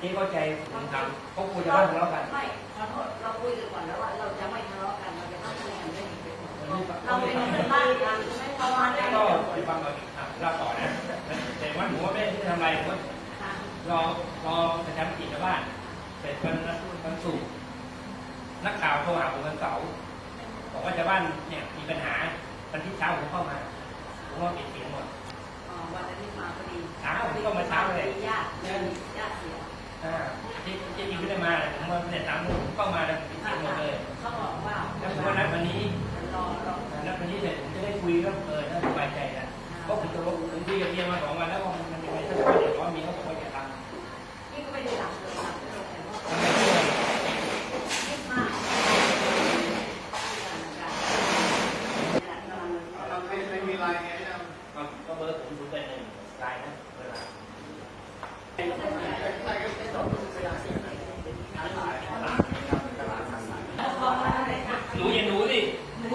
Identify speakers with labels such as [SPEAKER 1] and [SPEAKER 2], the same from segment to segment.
[SPEAKER 1] นี่เข้าใจผมทำเขาคุยกันว่าทะเลาะกัน
[SPEAKER 2] ไม่ขอโทษเราคุยกันก่อนแล้วว่าเราจะไม่ทะเลาะกันเราจะต้องคุยกันได้ดีเราเป็นเพื่อนบ้านกันไม่ทะเลาะกัน
[SPEAKER 1] ก็ไปฟังเราอะเล่าต่อนะแต่ว่าหนูว่าไม่ได้ทำอะไรผมว่ารอรอประชามติชาวบ้านเสร็จวันวันศุกร์นักข่าวโทรหาผมวันเสาร์บอกว่าชาวบ้านเนี่ยมีปัญหาวันที่เช้าผมเข้ามาผมว่าปิดเสียงหมด
[SPEAKER 2] อ๋อวันนี้มาพอดี
[SPEAKER 1] เช้าที่ก็มาเช้าเลย
[SPEAKER 2] ญาติญาติเสีย
[SPEAKER 1] อ่าที่ที่จริงไม่ ได้มาผมมาเนี่ยสามโมงผมเข้ามาแล้วปิดเสียงหมดเลย
[SPEAKER 2] เขาบอกว่า
[SPEAKER 1] แล้วผมก็นัดวันนี้
[SPEAKER 2] รอรอ
[SPEAKER 1] นัดวันนี้เสร็จผมจะได้คุยแล้วเออถ้าสบายใจนะเพราะผมจะบอกผมคุยกับเมียมาสองวันแล้วว่ามันมันยังไงถ้าเกิดว่าเมียเขาบอกว่าอย่าทำ
[SPEAKER 2] นี่ก็ไม่ได้หลับเลยหลับไม่ลงแต่ว่า
[SPEAKER 1] ทำไมเชื่อ
[SPEAKER 2] คิดมาก
[SPEAKER 3] เราไม่ไม่มีลายไงนะ
[SPEAKER 1] ก็ก็เบอร์ผมดูเป็นหนึ่งลายนะเวลา หนูอย่าหนูสิ
[SPEAKER 2] หนู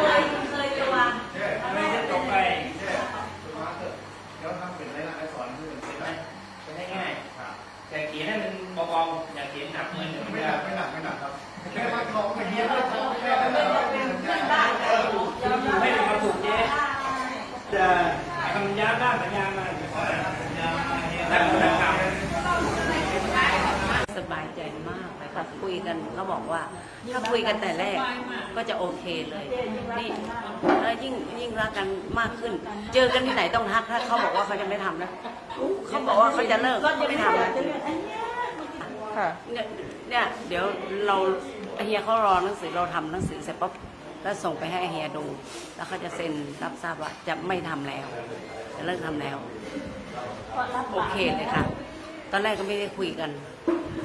[SPEAKER 2] เคยเคยตัว
[SPEAKER 3] เช่
[SPEAKER 1] ทำไมจะตกไป
[SPEAKER 3] เช่ตัวมาเถอะเดี๋ยวทำเป็นไรนะไอ้สอนคือเป็น
[SPEAKER 1] เห็น
[SPEAKER 3] ไห
[SPEAKER 1] ไห
[SPEAKER 3] ม
[SPEAKER 1] มจะได้ง่าย
[SPEAKER 3] ครับ
[SPEAKER 1] แต่เขียนให้มันเบาๆอย่าเขียนหนักเงินเดี๋ยว
[SPEAKER 3] ไม่
[SPEAKER 1] ไม่
[SPEAKER 3] หนั
[SPEAKER 1] ได้
[SPEAKER 3] กไม่หนักไม่หนักครับแค่ว่าเขาไม่เยี่ยมเขาแค่
[SPEAKER 2] เป็
[SPEAKER 3] นั้นน
[SPEAKER 2] เป็น
[SPEAKER 3] เอง
[SPEAKER 2] เพื่อนบ้านกันอยู่
[SPEAKER 1] ไม่มีความสุขเจ๊จะทำยาบ้างสัญญามาเดี๋ยวเขาสัญญามาเนี่ยแต่คนละคำ
[SPEAKER 2] สบายใจมากเล ยค่ะคุยกันเขาบอกว่า ถ้าคุยกันแต่แรกก็จะโอเคเลยนี่แล้วยิ่งยิ่งรักกันมากขึ้น เจอกันที่ไหนต้องทักถ้าเขาบอกว่าเขาจะไม่ทำนะเขาบอกว่าเขาจะเลิกเขาไม่ทำนะ
[SPEAKER 4] ค่ะ
[SPEAKER 2] เนี่ยเนี่ยเดี๋ยวเราเฮียเขารอหนังสือเราทำหนังสือเสร็จปั๊บแล้วส่งไปให้เฮียดู แล้วเขาจะเซ็นรับทราบว่าจะไม่ทำแล้ว จะเลิกทำแล้ว โอเคเลยค่ะ ตอนแรกก็ไม่ได้คุยกัน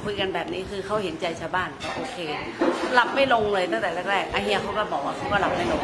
[SPEAKER 2] คุยกันแบบนี้คือเขาเห็นใจชาวบ้านก็โอเคหลับไม่ลงเลยตั้งแต่แรกๆไอเฮียเขาก็บอกว่าเขาก็หลับไม่ลง